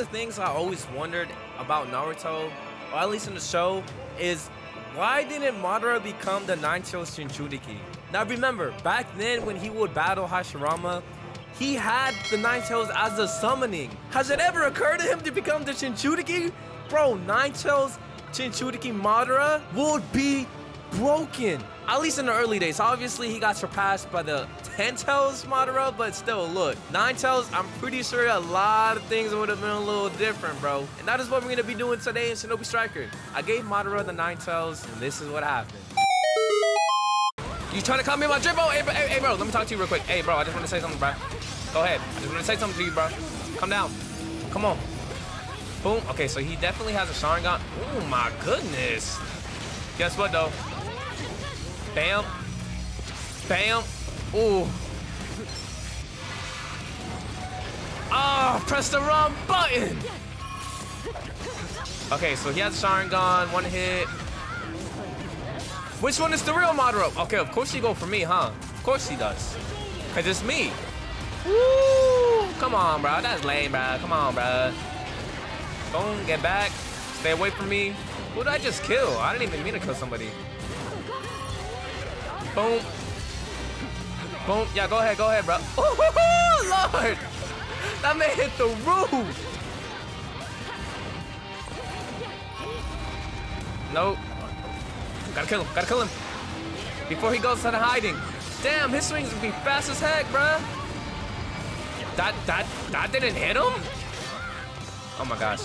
the things I always wondered about Naruto, or at least in the show, is why didn't Madara become the Nine Tails Jinchuriki? Now remember, back then when he would battle Hashirama, he had the Nine Tails as a summoning. Has it ever occurred to him to become the Jinchuriki? Bro, Nine Tails Jinchuriki Madara would be broken. At least in the early days. Obviously, he got surpassed by the Ten Tails Madara, but still, look. Nine Tails, I'm pretty sure a lot of things would have been a little different, bro. And that is what we're going to be doing today in Shinobi Striker. I gave Madara the Nine Tails, and this is what happened. You trying to call me my dribble? Hey, hey, hey, bro, let me talk to you real quick. Hey, bro, I just want to say something, bro. Go ahead. I just want to say something to you, bro. Come down. Come on. Boom. Okay, so he definitely has a Sharingan. Oh, my goodness. Guess what, though? Bam. Bam. Ooh. Ah, oh, press the wrong button. Okay, so he has Sharingan, one hit. Which one is the real Madara? Okay, of course he go for me, huh? Of course he does. Cause it's me. Woo! Come on, bro. That's lame, bro. Come on, bro. Boom, get back. Stay away from me. Who did I just kill? I didn't even mean to kill somebody. Boom. Boom. Yeah, go ahead, go ahead, bro. Oh, Lord. That man hit the roof. Nope. Gotta kill him. Gotta kill him. Before he goes into hiding. Damn, his swings would be fast as heck, bruh. That, that, that didn't hit him? Oh my gosh.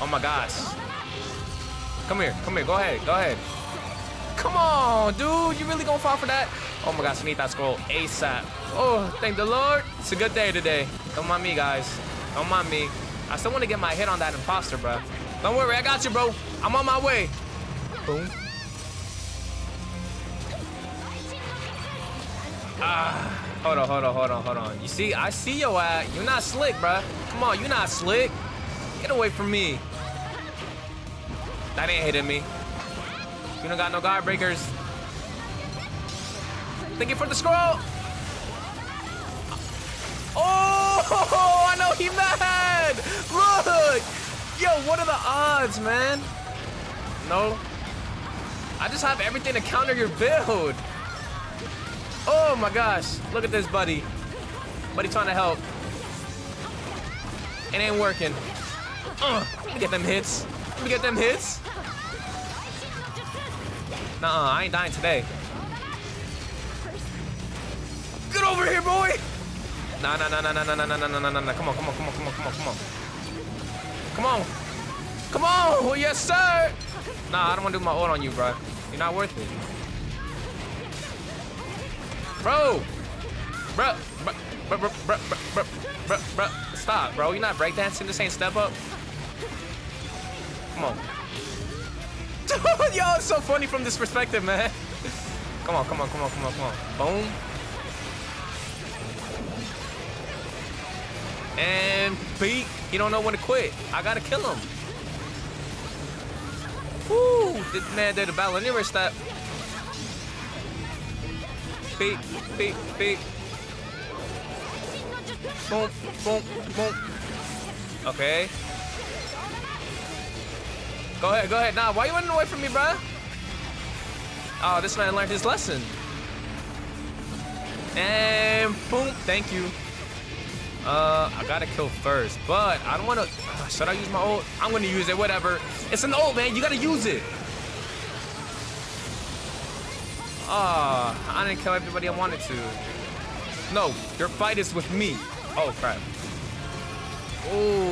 Oh my gosh. Come here, come here, go ahead, go ahead. Come on, dude, you really gonna fall for that? Oh my gosh, I need that scroll ASAP. Oh, thank the Lord. It's a good day today. Don't mind me, guys. Don't mind me. I still want to get my hit on that imposter, bro. Don't worry, I got you, bro. I'm on my way. Boom. Ah, hold on, hold on, hold on, hold on. You see, I see your ass. You're not slick, bro. Come on, you're not slick. Get away from me. That ain't hitting me. You don't got no guard breakers. Thank you for the scroll. Oh, I know he mad. Look. Yo, what are the odds, man? No. I just have everything to counter your build. Oh my gosh. Look at this, buddy. Buddy trying to help. It ain't working. Uh, get them hits. Let me get them hits. Nuh-uh, I ain't dying today. Get over here, boy! Nah, nah, nah, nah, nah, nah, nah, nah, nah, nah, nah, nah. Come on, come on, come on, come on, come on, come on. Come on. Come on! Oh, yes, sir! Nah, I don't want to do my ult on you, bro. You're not worth it. Bro! Bro, bro, bro, bro, bro, bro, bro, bro, Stop, bro. You're not breakdancing. This ain't step up. Come on. Yo, it's so funny from this perspective, man. Come on, come on, come on, come on, come on. Boom. And Pete, he don't know when to quit. I gotta kill him. Woo! This man did a ballerina step. Beep, beep, beep. Boom, boom, boom. Okay. Go ahead, go ahead. Nah, why you running away from me, bruh? Oh, this man learned his lesson. And boom, thank you. Uh, I gotta kill first, but I don't wanna, uh, should I use my ult? I'm gonna use it, whatever. It's an ult, man, you gotta use it. Ah, uh, I didn't kill everybody I wanted to. No, your fight is with me. Oh, crap. Ooh,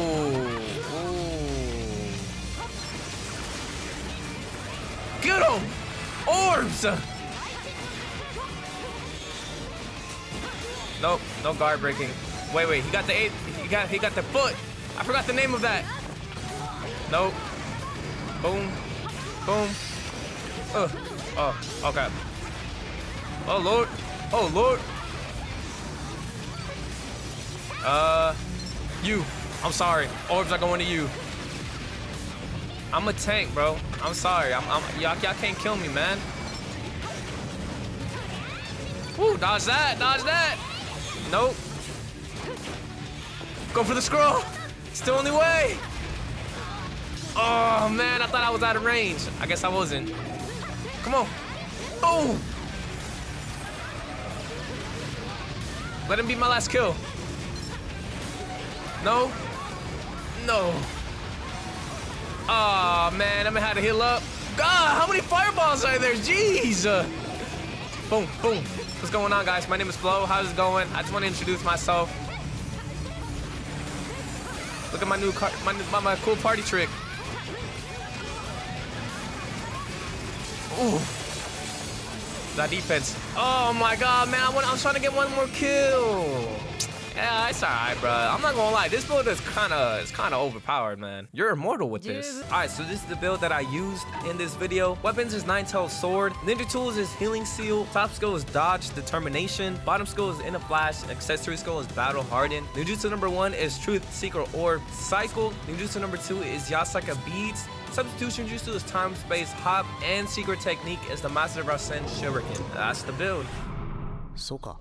Orbs! Nope, no guard breaking. Wait, wait, he got the. He got he got the foot. I forgot the name of that. Nope. Boom. Boom. Ugh. Oh, okay. Oh lord. Oh lord. Uh you. I'm sorry. Orbs are going to you. I'm a tank, bro. I'm sorry. I'm, I'm y'all can't kill me, man. Woo, dodge that, dodge that. Nope. Go for the scroll. It's the only way. Oh, man, I thought I was out of range. I guess I wasn't. Come on. Oh! Let him be my last kill. No. No. Oh, man, I'm gonna have to heal up. God, how many fireballs are there? Jeez. Boom, boom. What's going on, guys? My name is Flo. How's it going? I just want to introduce myself. Look at my new car, my, my, my cool party trick. Ooh. That defense. Oh my god, man. I want, I'm trying to get one more kill. Yeah, it's alright, bro. I'm not gonna lie. This build is kind of it's kind of overpowered, man. You're immortal with this. All right, so this is the build that I used in this video. Weapons is Nine-Tailed Sword. Ninja Tools is Healing Seal. Top skill is Dodge Determination. Bottom skill is In a Flash. Accessory skill is Battle Hardened. Ninjutsu number one is Truth Secret Orb Cycle. Ninjutsu number two is Yasaka Beads. Substitution Jutsu is Time Space Hop. And Secret Technique is the Master Rasen Shuriken. That's the build. そうか